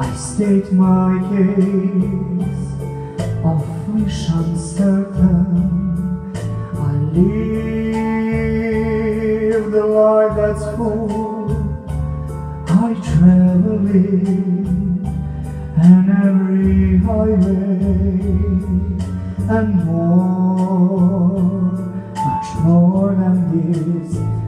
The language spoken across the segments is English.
I state my case. Of which I'm certain I live the life that's full. I travel in And every highway And more Much more than this.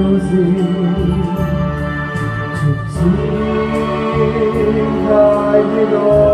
music to see thy glory.